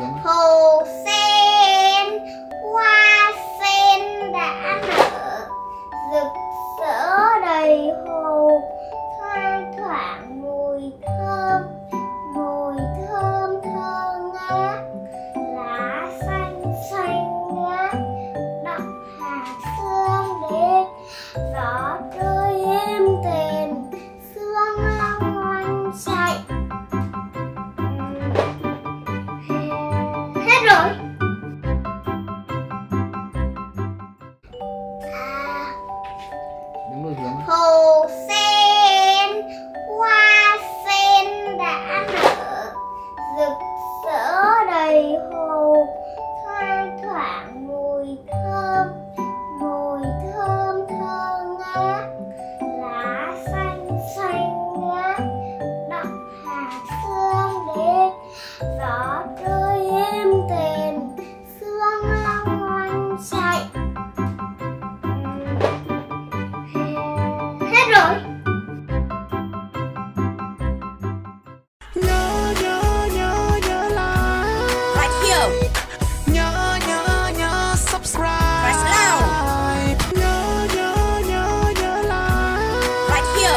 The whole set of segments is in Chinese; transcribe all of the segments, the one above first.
然后。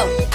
go.